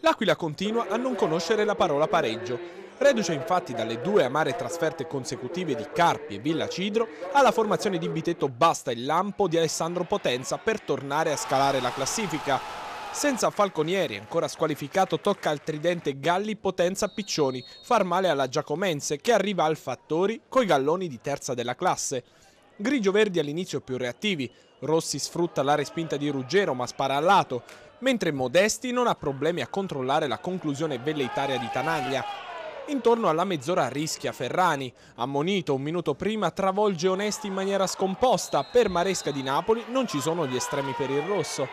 L'Aquila continua a non conoscere la parola pareggio. Reduce infatti dalle due amare trasferte consecutive di Carpi e Villa Cidro, alla formazione di Bitetto basta il lampo di Alessandro Potenza per tornare a scalare la classifica. Senza Falconieri, ancora squalificato, tocca al tridente Galli Potenza Piccioni, far male alla Giacomense che arriva al Fattori coi galloni di terza della classe. Grigio-verdi all'inizio più reattivi, Rossi sfrutta la respinta di Ruggero ma spara al lato, mentre Modesti non ha problemi a controllare la conclusione velleitaria di Tanaglia. Intorno alla mezz'ora rischia Ferrani, ammonito un minuto prima travolge Onesti in maniera scomposta, per Maresca di Napoli non ci sono gli estremi per il rosso.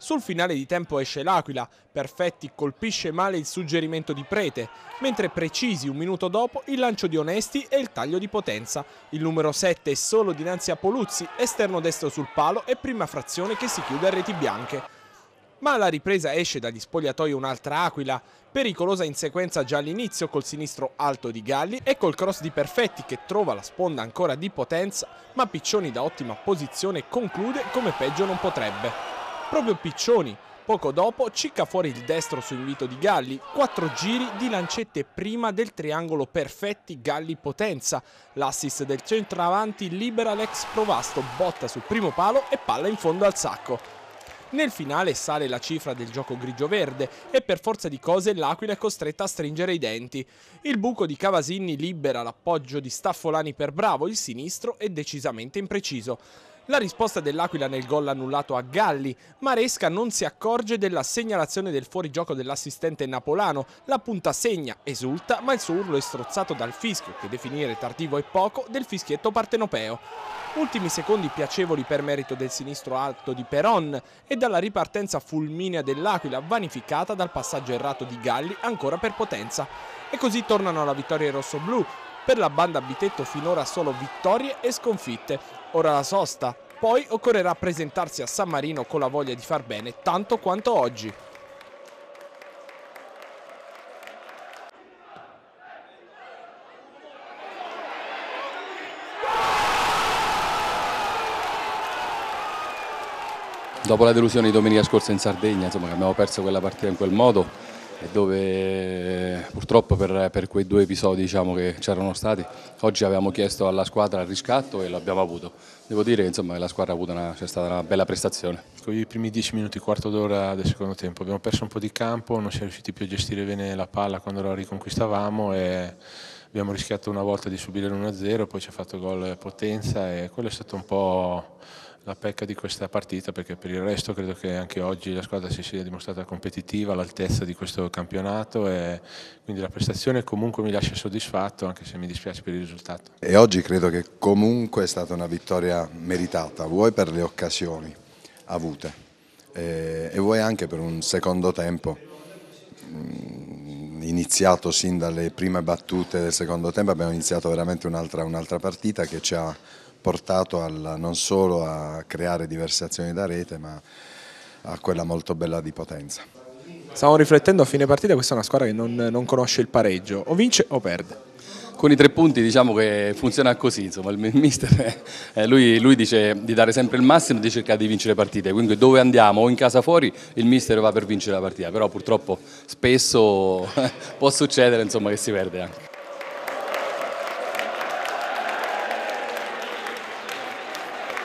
Sul finale di tempo esce l'Aquila, Perfetti colpisce male il suggerimento di Prete, mentre precisi un minuto dopo il lancio di Onesti e il taglio di potenza. Il numero 7 è solo dinanzi a Poluzzi, esterno destro sul palo e prima frazione che si chiude a reti bianche. Ma alla ripresa esce dagli spogliatoi un'altra Aquila, pericolosa in sequenza già all'inizio col sinistro alto di Galli e col cross di Perfetti che trova la sponda ancora di potenza, ma Piccioni da ottima posizione conclude come peggio non potrebbe. Proprio Piccioni, poco dopo, cicca fuori il destro su invito di Galli, quattro giri di lancette prima del triangolo perfetti Galli-Potenza. L'assist del centravanti libera l'ex Provasto, botta sul primo palo e palla in fondo al sacco. Nel finale sale la cifra del gioco grigio-verde e per forza di cose l'Aquila è costretta a stringere i denti. Il buco di Cavasinni libera l'appoggio di Staffolani per Bravo, il sinistro è decisamente impreciso. La risposta dell'Aquila nel gol annullato a Galli. Maresca non si accorge della segnalazione del fuorigioco dell'assistente napolano. La punta segna, esulta, ma il suo urlo è strozzato dal fischio, che definire tardivo è poco, del fischietto partenopeo. Ultimi secondi piacevoli per merito del sinistro alto di Peron e dalla ripartenza fulminea dell'Aquila vanificata dal passaggio errato di Galli ancora per potenza. E così tornano alla vittoria rossoblù, per la banda Bitetto finora solo vittorie e sconfitte. Ora la sosta. Poi occorrerà presentarsi a San Marino con la voglia di far bene tanto quanto oggi. Dopo la delusione di domenica scorsa in Sardegna, insomma, che abbiamo perso quella partita in quel modo, dove purtroppo per, per quei due episodi diciamo, che c'erano stati oggi abbiamo chiesto alla squadra il riscatto e l'abbiamo avuto. Devo dire che la squadra ha c'è stata una bella prestazione. Con i primi dieci minuti, quarto d'ora del secondo tempo abbiamo perso un po' di campo, non siamo riusciti più a gestire bene la palla quando la riconquistavamo e abbiamo rischiato una volta di subire l'1-0, poi ci ha fatto gol potenza e quello è stato un po' la pecca di questa partita perché per il resto credo che anche oggi la squadra si sia dimostrata competitiva all'altezza di questo campionato e quindi la prestazione comunque mi lascia soddisfatto anche se mi dispiace per il risultato. E oggi credo che comunque è stata una vittoria meritata, vuoi per le occasioni avute e, e vuoi anche per un secondo tempo mm, iniziato sin dalle prime battute del secondo tempo, abbiamo iniziato veramente un'altra un partita che ci ha portato al, non solo a creare diverse azioni da rete ma a quella molto bella di potenza. Stiamo riflettendo a fine partita, questa è una squadra che non, non conosce il pareggio, o vince o perde con i tre punti diciamo che funziona così, insomma, il mister eh, lui, lui, dice di dare sempre il massimo e di cercare di vincere le partite, quindi dove andiamo o in casa fuori il mister va per vincere la partita, però purtroppo spesso può succedere insomma, che si perde anche.